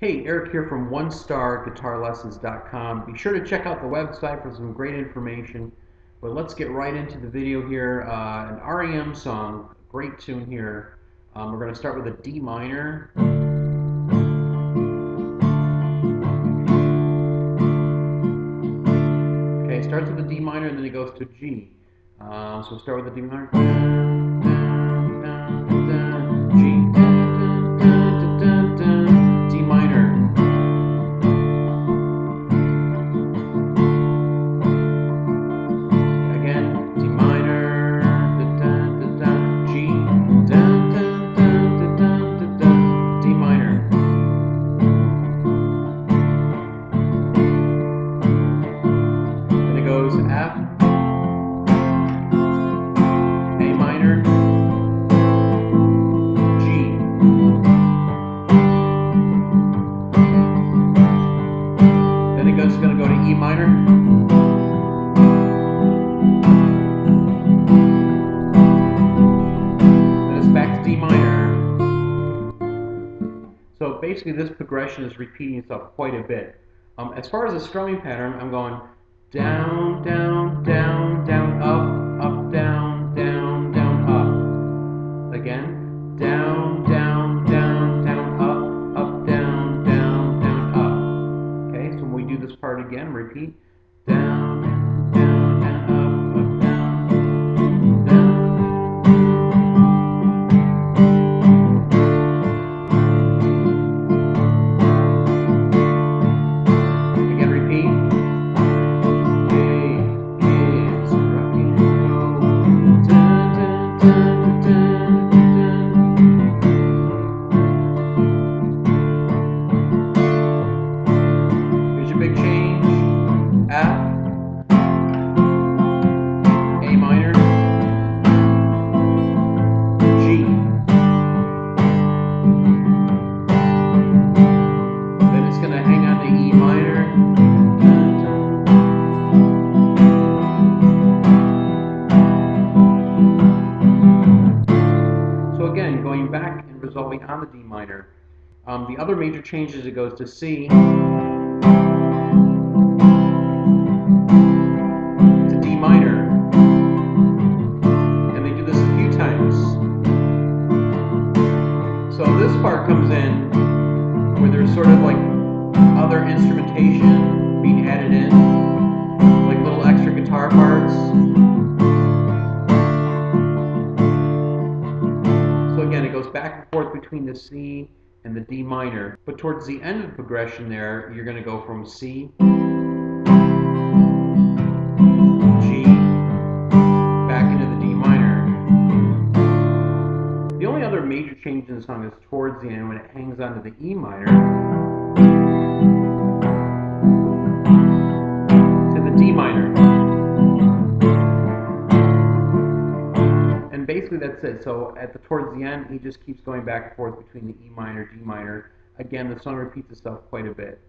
Hey, Eric here from OneStarGuitarLessons.com. Be sure to check out the website for some great information. But let's get right into the video here. Uh, an REM song, great tune here. Um, we're going to start with a D minor. Okay, starts with a D minor and then it goes to G. Um, so we'll start with a D minor. So basically this progression is repeating itself quite a bit. Um, as far as the strumming pattern, I'm going down, down, down, down, up, up, down, down, down, up. Again, down, down, down, down, up, up, down, down, down, up. Okay, so when we do this part again, repeat. Resolving on the D minor. Um, the other major change is it goes to C, to D minor, and they do this a few times. So this part comes in where there's sort of like other instrumentation being added in, between the C and the D minor. But towards the end of the progression there, you're going to go from C, G, back into the D minor. The only other major change in the song is towards the end when it hangs onto the E minor. That's it. So at the towards the end, he just keeps going back and forth between the E minor, D minor. Again, the song repeats itself quite a bit.